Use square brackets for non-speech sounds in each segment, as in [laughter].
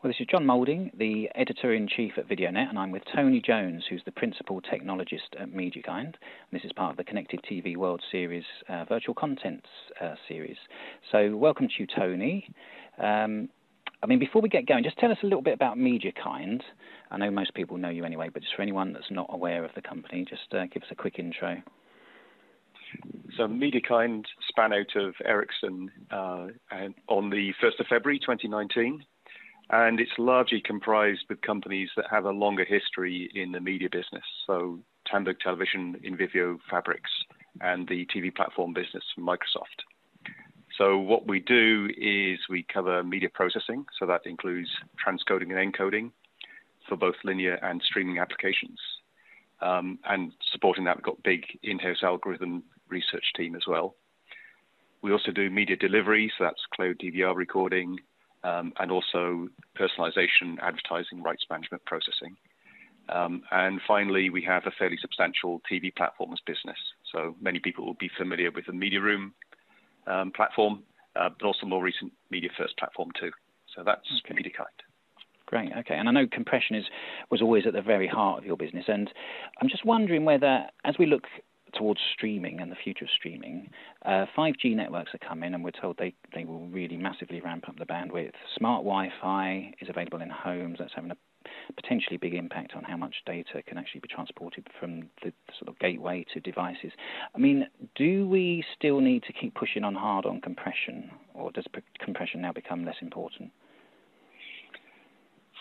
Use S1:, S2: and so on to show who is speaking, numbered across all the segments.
S1: Well, this is John Moulding, the editor in chief at VideoNet, and I'm with Tony Jones, who's the principal technologist at MediaKind. This is part of the Connected TV World Series uh, virtual contents uh, series. So, welcome to you, Tony. Um, I mean, before we get going, just tell us a little bit about MediaKind. I know most people know you anyway, but just for anyone that's not aware of the company, just uh, give us a quick intro.
S2: So MediaKind span out of Ericsson uh, on the 1st of February 2019 and it's largely comprised with companies that have a longer history in the media business. So Tandberg Television, Envivio Fabrix, and the TV platform business from Microsoft. So what we do is we cover media processing, so that includes transcoding and encoding for both linear and streaming applications. Um, and supporting that, we've got big in-house algorithm research team as well. We also do media delivery, so that's cloud DVR recording, um, and also personalization, advertising, rights management, processing. Um, and finally, we have a fairly substantial TV platforms business. So many people will be familiar with the MediaRoom um, platform, uh, but also more recent MediaFirst platform too. So that's okay. MediaKind.
S1: Great. Okay. And I know compression is was always at the very heart of your business, and I'm just wondering whether, as we look towards streaming and the future of streaming, uh, 5G networks are coming, and we're told they, they will really massively ramp up the bandwidth. Smart Wi-Fi is available in homes. That's having a potentially big impact on how much data can actually be transported from the sort of gateway to devices. I mean, do we still need to keep pushing on hard on compression, or does compression now become less important?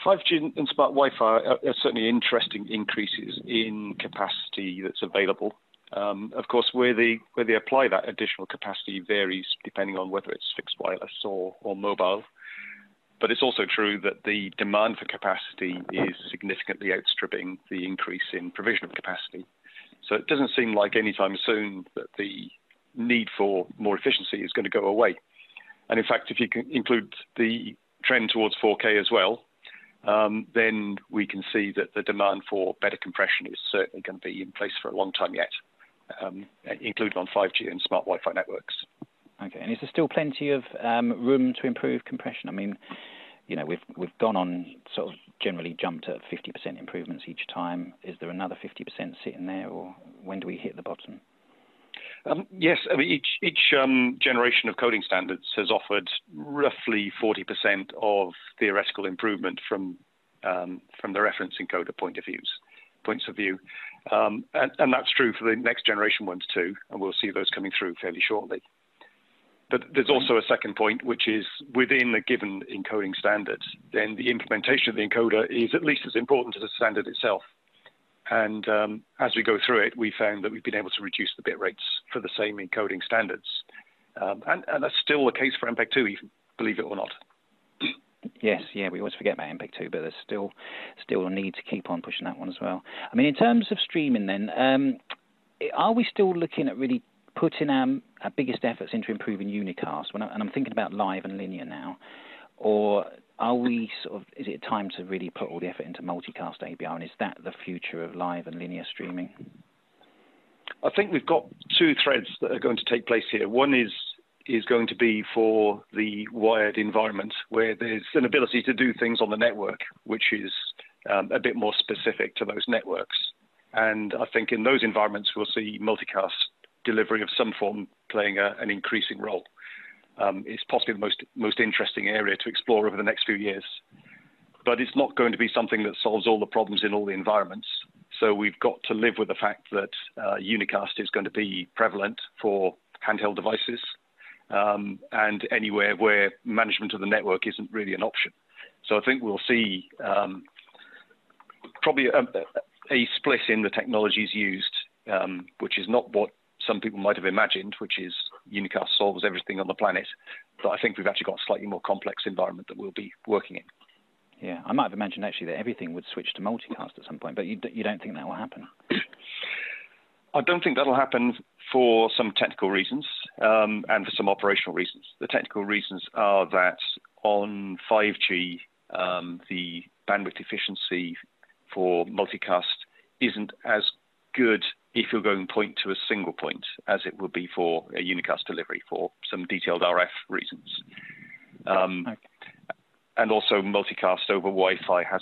S2: 5G and smart Wi-Fi are, certainly interesting increases in capacity that's available. Um, of course, where they apply that additional capacity varies depending on whether it's fixed wireless or, mobile. But it's also true that the demand for capacity is significantly outstripping the increase in provision of capacity. So it doesn't seem like anytime soon that the need for more efficiency is going to go away. And in fact, if you can include the trend towards 4K as well, um, then we can see that the demand for better compression is certainly going to be in place for a long time yet um, including on 5G and smart Wi-Fi networks.
S1: Okay, and is there still plenty of um, room to improve compression? I mean, you know, we've we've gone on sort of generally jumped at 50% improvements each time. Is there another 50% sitting there, or when do we hit the bottom?
S2: Um, yes, I mean each each um, generation of coding standards has offered roughly 40% of theoretical improvement from um, from the reference encoder point of views points of view. Um, and, that's true for the next generation ones too, and we'll see those coming through fairly shortly. But there's also a second point, which is within a given encoding standard, then the implementation of the encoder is at least as important as the standard itself. And um, as we go through it, we found that we've been able to reduce the bit rates for the same encoding standards. Um, and, and, that's still the case for MPEG-2, believe it or not.
S1: Yes, yeah, we always forget about MPEG-2, but there's still still a need to keep on pushing that one as well. I mean, in terms of streaming, then, um, are we still looking at really putting our, our biggest efforts into improving unicast? When I, and I'm thinking about live and linear now, or are we sort of? Is it time to really put all the effort into multicast ABR, and is that the future of live and linear streaming?
S2: I think we've got two threads that are going to take place here. One is is going to be for the wired environment where there's an ability to do things on the network, which is um, a bit more specific to those networks. And I think in those environments, we'll see multicast delivery of some form playing a, an increasing role. Um, it's possibly the most, most interesting area to explore over the next few years. But it's not going to be something that solves all the problems in all the environments. So we've got to live with the fact that uh, unicast is going to be prevalent for handheld devices um, and anywhere where management of the network isn't really an option. So I think we'll see um, probably a, a, split in the technologies used, um, which is not what some people might have imagined, which is unicast solves everything on the planet. But I think we've actually got a slightly more complex environment that we'll be working in.
S1: Yeah, I might have imagined actually that everything would switch to multicast at some point, but you, you don't think that will happen? [clears throat]
S2: I don't think that'll happen for some technical reasons um, and for some operational reasons. The technical reasons are that on 5G, um, the bandwidth efficiency for multicast isn't as good if you're going point to a single point as it would be for a unicast delivery for some detailed RF reasons. Um. And also multicast over Wi-Fi has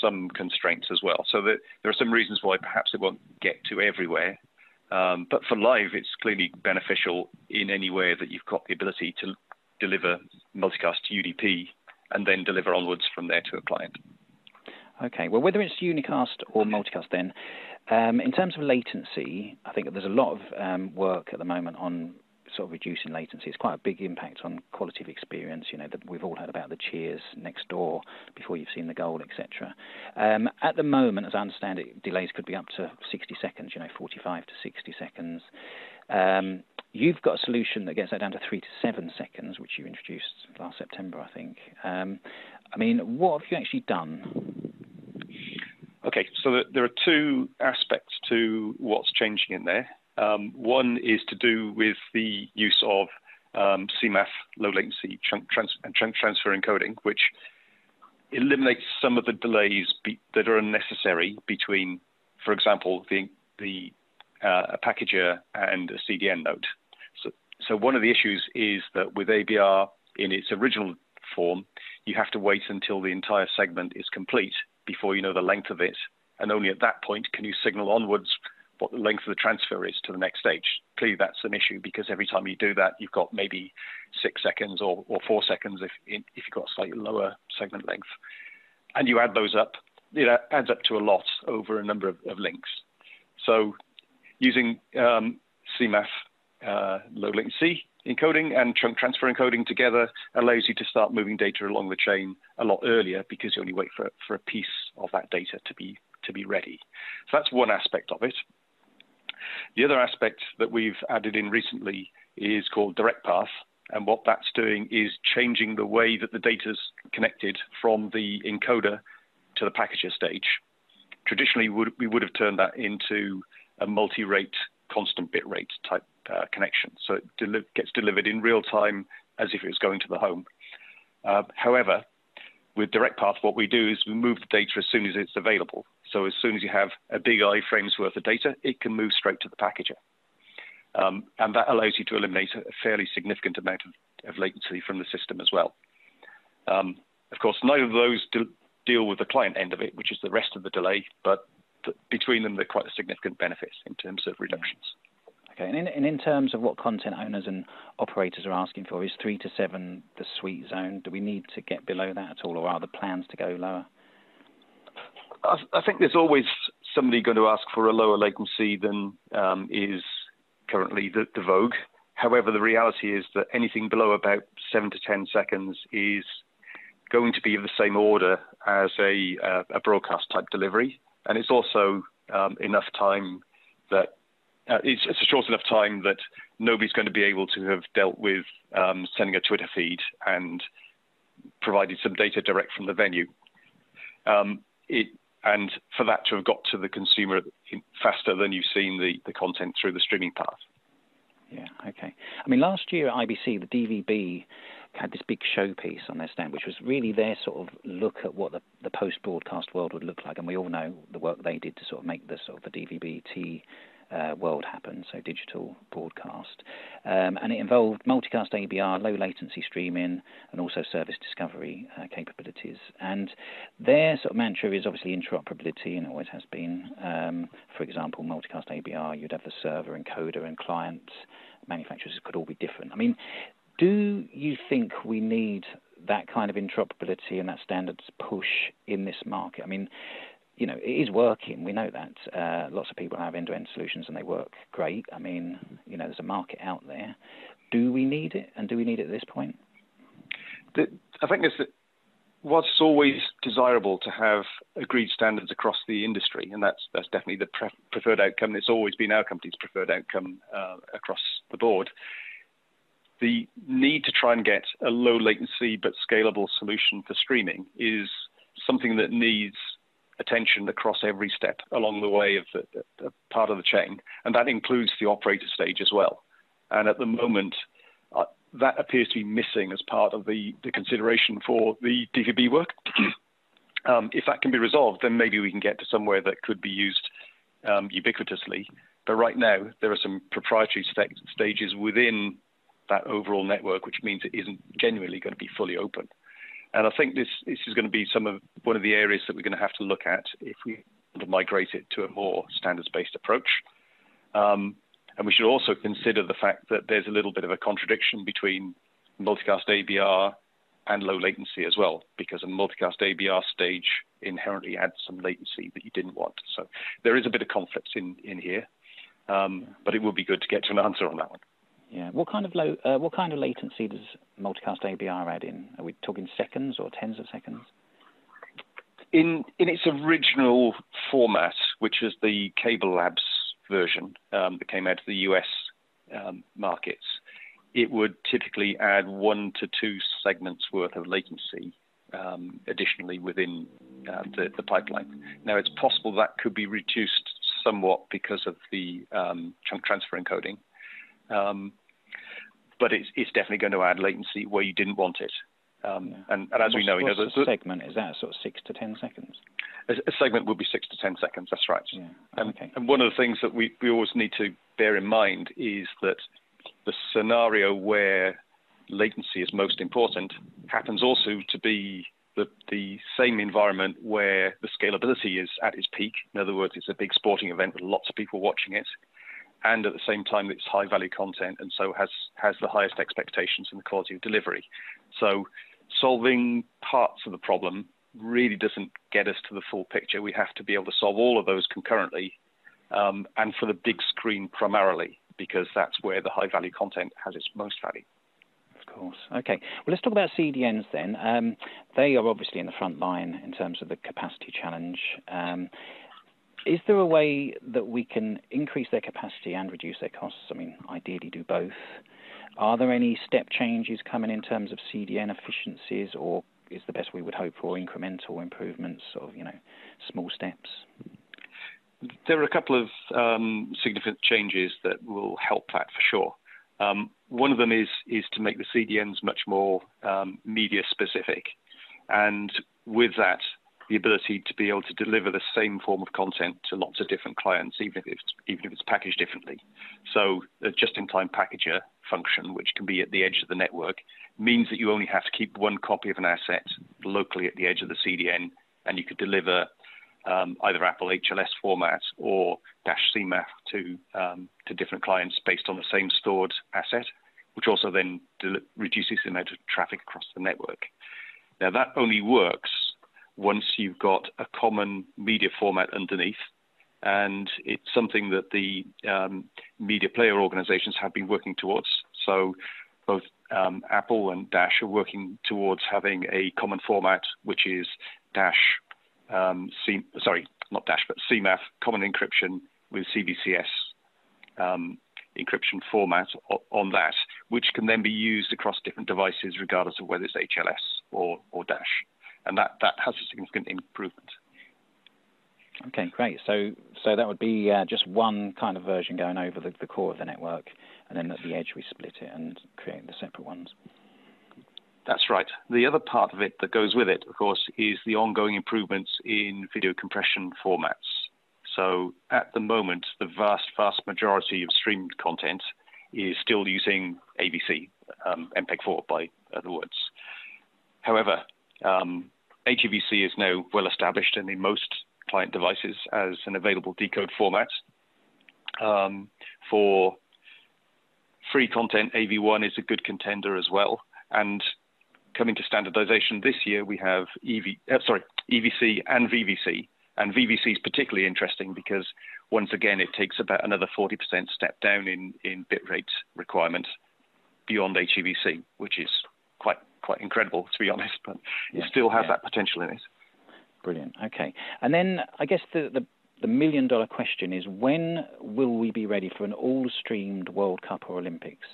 S2: some constraints as well. So there, are some reasons why perhaps it won't get to everywhere. Um, but for live, it's clearly beneficial in any way that you've got the ability to deliver multicast UDP and then deliver onwards from there to a client.
S1: Okay, well, whether it's unicast or multicast, then, um, in terms of latency, I think there's a lot of um, work at the moment on sort of reducing latency. It's quite a big impact on quality of experience. You know, that we've all heard about the cheers next door before you've seen the goal, etc. Um, at the moment, as I understand it, delays could be up to 60 seconds. You know, 45 to 60 seconds. Um, you've got a solution that gets that down to three to seven seconds, which you introduced last September, I think. Um, I mean, what have you actually done?
S2: Okay, so there are two aspects to what's changing in there. Um, one is to do with the use of um, CMAF low latency chunk, trans- chunk transfer encoding, which eliminates some of the delays be- that are unnecessary between, for example, the, the uh, a packager and a CDN node. So, so one of the issues is that with ABR in its original form, you have to wait until the entire segment is complete before you know the length of it, and only at that point can you signal onwards what the length of the transfer is to the next stage. Clearly, that's an issue because every time you do that, you've got maybe six seconds or, or four seconds if, if you've got a slightly lower segment length. And you add those up, it adds up to a lot over a number of, of links. So using um, CMAF uh, low latency encoding and chunk transfer encoding together allows you to start moving data along the chain a lot earlier because you only wait for, for a piece of that data to be to be ready. So that's one aspect of it. The other aspect that we've added in recently is called direct path. And what that's doing is changing the way that the data is connected from the encoder to the packager stage. Traditionally, we would have turned that into a multi-rate, constant bit rate type uh, connection. So it deli- gets delivered in real time as if it was going to the home. Uh, however, with direct path, what we do is we move the data as soon as it's available. So as soon as you have a big I-frame's worth of data, it can move straight to the packager. Um, and that allows you to eliminate a fairly significant amount of, of latency from the system as well. Um, of course, neither of those de- deal with the client end of it, which is the rest of the delay, but th- between them, they're quite a significant benefits in terms of reductions.
S1: Okay, and in, and in terms of what content owners and operators are asking for, is three to seven the sweet zone? Do we need to get below that at all, or are the plans to go lower?
S2: I, think there's always somebody going to ask for a lower latency than um, is currently the, the, vogue. However, the reality is that anything below about seven to ten seconds is going to be of the same order as a, uh, a broadcast type delivery, and it's also um, enough time that uh, it's, it's, a short enough time that nobody's going to be able to have dealt with um, sending a Twitter feed and provided some data direct from the venue. Um, it, and for that to have got to the consumer faster than you've seen the, the content through the streaming path.
S1: Yeah, okay. I mean, last year at IBC, the DVB had this big showpiece on their stand, which was really their sort of look at what the, the post broadcast world would look like. And we all know the work they did to sort of make the sort of the DVB-T uh, world happen, so digital broadcast. Um, and it involved multicast ABR, low latency streaming, and also service discovery uh, capabilities. And their sort of mantra is obviously interoperability, and it always has been. Um, for example, multicast ABR, you'd have the server, encoder, and client manufacturers could all be different. I mean, do you think we need that kind of interoperability and that standards push in this market? I mean, you know, it is working. We know that. Uh, lots of people have end-to-end solutions and they work great. I mean, you know, there's a market out there. Do we need it, and do we need it at this point?
S2: The, I think it's what's always desirable to have agreed standards across the industry, and that's that's definitely the pre- preferred outcome. It's always been our company's preferred outcome uh, across the board. The need to try and get a low latency but scalable solution for streaming is something that needs attention across every step along the way of the, the, part of the chain, and that includes the operator stage as well. And at the moment, uh, that appears to be missing as part of the, the consideration for the DVB work. [clears throat] um, if that can be resolved, then maybe we can get to somewhere that could be used um, ubiquitously. But right now, there are some proprietary st- stages within that overall network, which means it isn't genuinely going to be fully open. And I think this, this is going to be some of one of the areas that we're going to have to look at if we want to migrate it to a more standards-based approach. Um, and we should also consider the fact that there's a little bit of a contradiction between multicast ABR and low latency as well, because a multicast ABR stage inherently adds some latency that you didn't want. So there is a bit of conflict in, in here, um, but it would be good to get to an answer on that one.
S1: Yeah. What kind of low, uh, what kind of latency does multicast ABR add in? Are we talking seconds or tens of seconds?
S2: In in its original format, which is the CableLabs version um, that came out of the US um, markets, it would typically add one to two segments worth of latency um, additionally within uh, the, the, pipeline. Now, it's possible that could be reduced somewhat because of the um, chunk transfer encoding, um, but it's, it's, definitely going to add latency where you didn't want it. Um, yeah. And, and, as we know,
S1: you
S2: know,
S1: the segment is that sort of six to ten seconds.
S2: A, a segment would be six to ten seconds. That's right.
S1: Yeah.
S2: okay. and one of the things that we, we always need to bear in mind is that the scenario where latency is most important happens also to be the, the same environment where the scalability is at its peak. In other words, it's a big sporting event with lots of people watching it. And at the same time, it's high value content and so has, has the highest expectations in the quality of delivery. So solving parts of the problem really doesn't get us to the full picture. We have to be able to solve all of those concurrently um, and for the big screen primarily because that's where the high value content has its most value.
S1: Of course. Okay. Well, let's talk about CDNs then. Um, they are obviously in the front line in terms of the capacity challenge. Um, is there a way that we can increase their capacity and reduce their costs? I mean, ideally do both. Are there any step changes coming in terms of CDN efficiencies, or is the best we would hope for incremental improvements, of, you know, small steps?
S2: There are a couple of um, significant changes that will help that for sure. Um, one of them is is to make the CDNs much more um, media specific, and with that, the ability to be able to deliver the same form of content to lots of different clients, even if it's even if it's packaged differently. So, the just-in-time packager function, which can be at the edge of the network, means that you only have to keep one copy of an asset locally at the edge of the CDN, and you could deliver um, either Apple HLS format or Dash CMAF to um, to different clients based on the same stored asset, which also then del- reduces the amount of traffic across the network. Now that only works once you've got a common media format underneath, and it's something that the um, media player organizations have been working towards. So both um, Apple and Dash are working towards having a common format, which is Dash um, C, sorry, not Dash, but CMAF, common encryption with CBCS um, encryption format on that, which can then be used across different devices, regardless of whether it's HLS or, or Dash. And that, that has a significant improvement.
S1: Okay, great. So, so that would be uh, just one kind of version going over the, the core of the network, and then at the edge we split it and create the separate ones.
S2: That's right. The other part of it that goes with it, of course, is the ongoing improvements in video compression formats. So at the moment, the vast, vast majority of streamed content is still using AVC, um, MPEG-4 by other words. However, um, HEVC is now well established and in most client devices as an available decode format. Um, for free content, AV1 is a good contender as well. And coming to standardization this year, we have EV, uh, sorry, EVC and VVC. And VVC is particularly interesting because once again, it takes about another 40% step down in, in bitrate requirement beyond HEVC, which is quite quite incredible to be honest, but yeah, it still has yeah. that potential in it.
S1: Brilliant. Okay, and then I guess the, the the million dollar question is when will we be ready for an all streamed World Cup or Olympics?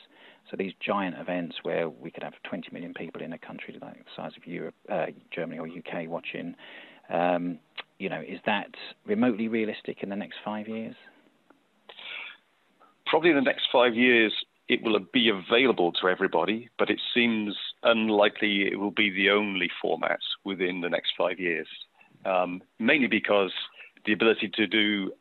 S1: So these giant events where we could have 20 million people in a country like the size of Europe, uh, Germany or UK watching, um, you know, is that remotely realistic in the next five years?
S2: Probably in the next five years, it will be available to everybody, but it seems unlikely it will be the only format within the next five years. Um, mainly because the ability to do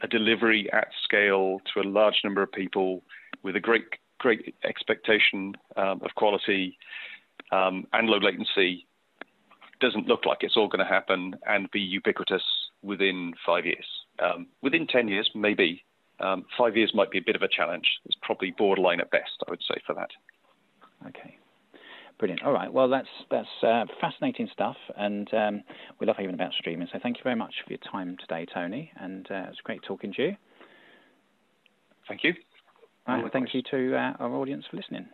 S2: a delivery at scale to a large number of people with a great great expectation um, of quality um, and low latency doesn't look like it's all going to happen and be ubiquitous within five years. Um, within 10 years, maybe. Um, five years might be a bit of a challenge. It's probably borderline at best, I would say, for that.
S1: Okay. Brilliant. All right. Well, that's that's uh, fascinating stuff, and um, we love hearing about streaming. So thank you very much for your time today, Tony, and uh, it's great talking to you.
S2: Thank you.
S1: Right, thank you to uh, our audience for listening.